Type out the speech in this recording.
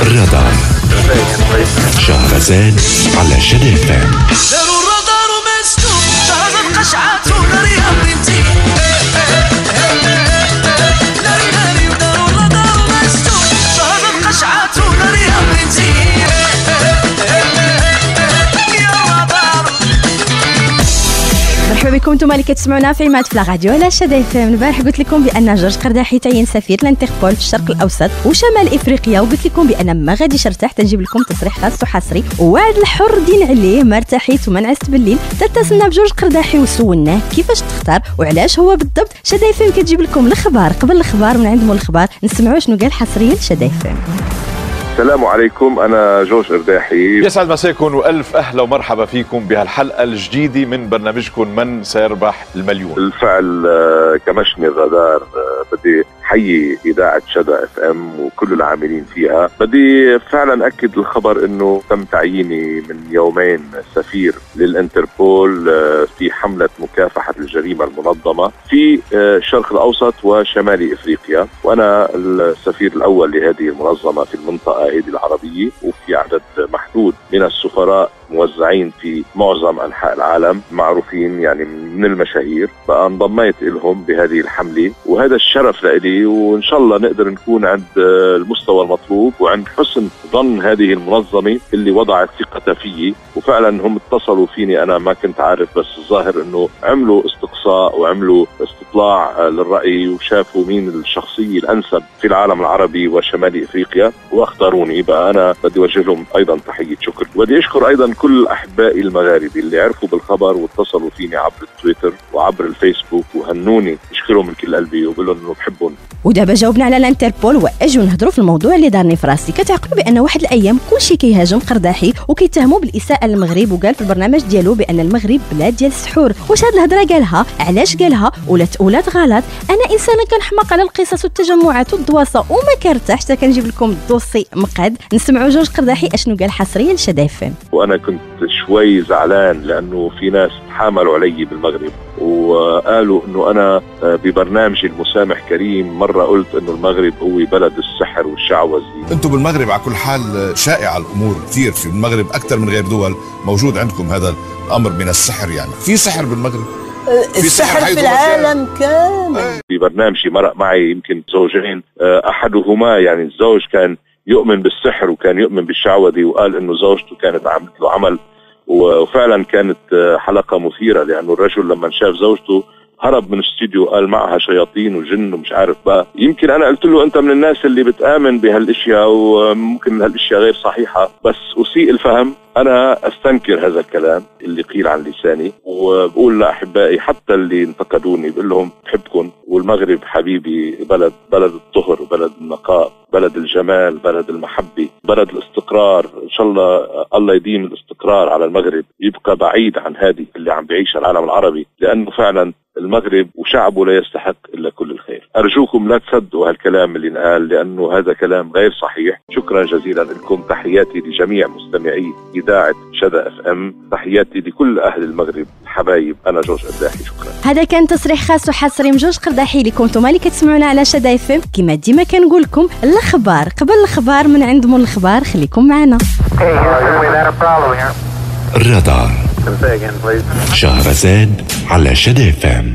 الرادار شهرزاد على شدى مرحبا بكم. أنتم اللي كتسمعونا في عماد في راديو على شدى FM. البارح قلت لكم بأن جورج قرداحي تعين سفير لانتربول في الشرق الأوسط وشمال إفريقيا وقلت لكم بأن ما غاديش نرتاح تنجيب لكم تصريح خاص وحصري. ووعد الحر دين عليه ما ارتحت وما نعست بالليل. اتصلنا بجورج قرداحي وسولناه كيفاش تختار وعلاش هو بالضبط. شدى FM كتجيب لكم الأخبار. قبل الأخبار من عندهم الأخبار نسمعوا شنو قال حصريا شدا FM. السلام عليكم أنا جورج قرداحي يسعد مساكم وألف أهلا ومرحبا فيكم بهالحلقة الجديدة من برنامجكم من سيربح المليون. بالفعل آه، كمشني الرادار. بدي حيي إذاعة شدا FM وكل العاملين فيها. بدي فعلا أكد الخبر إنه تم تعييني من يومين سفير للإنتربول آه، في حملة مكافحة الجريمة المنظمة في آه، الشرق الأوسط وشمال إفريقيا. وأنا السفير الأول لهذه المنظمة في المنطقة هذه العربية وفي عدد محدود من السفراء موزعين في معظم أنحاء العالم معروفين يعني من المشاهير بقى انضميت لهم بهذه الحملة وهذا الشرف لإلي وإن شاء الله نقدر نكون عند المستوى المطلوب وعند حسن ظن هذه المنظمة اللي وضعت ثقتها فيي. وفعلا هم اتصلوا فيني أنا ما كنت عارف بس الظاهر إنه عملوا استقصاء وعملوا استطلاع للرأي وشافوا مين الشخصية الأنسب في العالم العربي وشمال إفريقيا واختاروني بقى. أنا بدي أوجه لهم أيضا تحية شكر. بدي أشكر أيضا كل أحبائي المغاربة اللي عرفوا بالخبر واتصلوا فيني عبر التويتر وعبر الفيسبوك وهنوني اشكرهم من كل قلبي وبقول لهم إنه بحبهم. ودابا جاوبنا على الانتربول وأجيوا نهضروا في الموضوع اللي دارني في راسي كتعقلوا بأن واحد الأيام كلشي كيهاجم قرداحي وكيتهموا بالإساءة للمغرب وقال في البرنامج ديالو بأن المغرب بلاد ديال السحور. واش هاد الهضرة قالها؟ علاش قالها؟ ولات ولات غلط أنا إنسانة كنحماق على القصص والتجمعات والدواسة وما كرتاح. حتى كنجيب لكم الدوسي مقاد. نسمعوا جوج قرداحي أشنو قال حصريا لشدا FM. وأنا كنت شوي زعلان لأنه في ناس تحاملوا علي بالمغرب. وقالوا إنه أنا ببرنامجي المسامح كريم مرة قلت إنه المغرب هو بلد السحر والشعوذه أنتم بالمغرب على كل حال شائعة الأمور كثير في المغرب أكثر من غير دول موجود عندكم هذا الأمر من السحر يعني. في سحر بالمغرب؟ في سحر السحر في. العالم كامل. ببرنامجي مرق معي يمكن زوجين آه، أحدهما يعني الزوج كان يؤمن بالسحر وكان يؤمن بالشعوذه وقال إنه زوجته كانت عملت له عمل وفعلا كانت حلقة مثيرة لأنه الرجل لما شاف زوجته هرب من الاستديو قال معها شياطين وجن ومش عارف بقى. يمكن أنا قلت له أنت من الناس اللي بتآمن بهالأشياء وممكن هالأشياء غير صحيحة. بس أسيء الفهم أنا أستنكر هذا الكلام اللي قيل عن لساني. وبقول لأحبائي حتى اللي انتقدوني بقول لهم بحبكم والمغرب حبيبي بلد بلد الطهر بلد النقاء بلد الجمال بلد المحبة بلد الاستقرار. إن شاء الله الله يديم الاستقرار على المغرب يبقى بعيد عن هذه اللي عم بيعيشها العالم العربي. لأنه فعلا المغرب وشعبه لا يستحق إلا كل الخير. أرجوكم لا تصدقوا هالكلام اللي انقال لأنه هذا كلام غير صحيح. شكرا جزيلا لكم. تحياتي لجميع مستمعي إذاعة شدا FM. تحياتي لكل أهل المغرب. الحبايب أنا جورج قرداحي شكرا. هذا كان تصريح خاص وحصري من جورج قرداحي. اللي كنتم مالي كتسمعونا على شدا FM. كما ديما كنقول لكم الأخبار. قبل الأخبار من عندهم الأخبار خليكم معنا. الرادار. شهرزاد على شدا فام